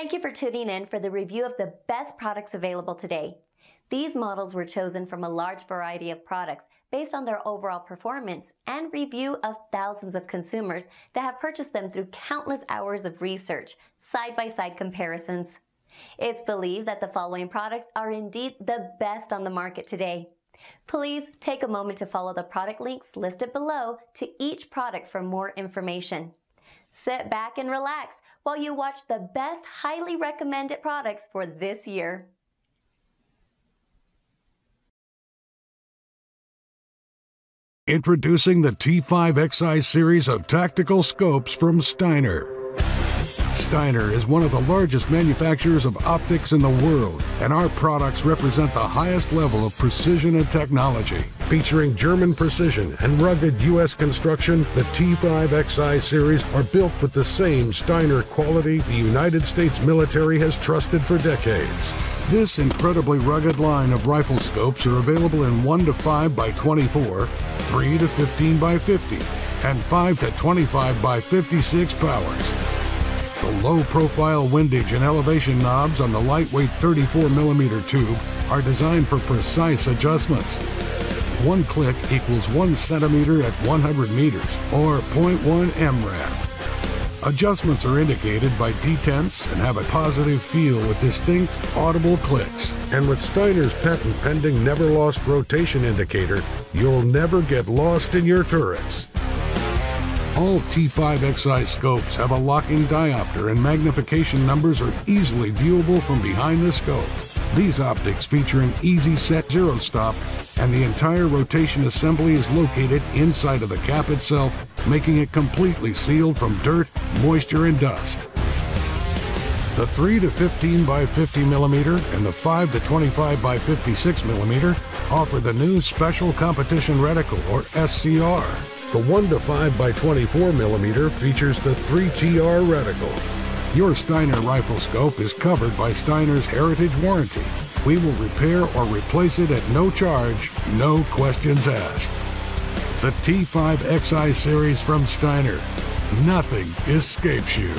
Thank you for tuning in for the review of the best products available today. These models were chosen from a large variety of products based on their overall performance and review of thousands of consumers that have purchased them through countless hours of research, side-by-side comparisons. It's believed that the following products are indeed the best on the market today. Please take a moment to follow the product links listed below to each product for more information. Sit back and relax while you watch the best highly recommended products for this year. Introducing the T5XI series of tactical scopes from Steiner. Steiner is one of the largest manufacturers of optics in the world, and our products represent the highest level of precision and technology. Featuring German precision and rugged U.S. construction, the T5XI series are built with the same Steiner quality the United States military has trusted for decades. This incredibly rugged line of rifle scopes are available in 1 to 5 by 24, 3 to 15 by 50, and 5 to 25 by 56 powers. The low-profile windage and elevation knobs on the lightweight 34mm tube are designed for precise adjustments. One click equals 1 centimeter at 100 meters, or 0.1 MRAD. Adjustments are indicated by detents and have a positive feel with distinct, audible clicks. And with Steiner's patent-pending never lost rotation indicator, you'll never get lost in your turrets. All T5XI scopes have a locking diopter and magnification numbers are easily viewable from behind the scope. These optics feature an easy set zero stop and the entire rotation assembly is located inside of the cap itself, making it completely sealed from dirt, moisture, and dust. The 3 to 15 by 50 millimeter and the 5 to 25 by 56 millimeter offer the new Special Competition Reticle, or SCR. The 1 to 5 by 24 millimeter features the 3TR reticle. Your Steiner rifle scope is covered by Steiner's Heritage Warranty, we will repair or replace it at no charge, no questions asked. The T5XI series from Steiner. Nothing escapes you.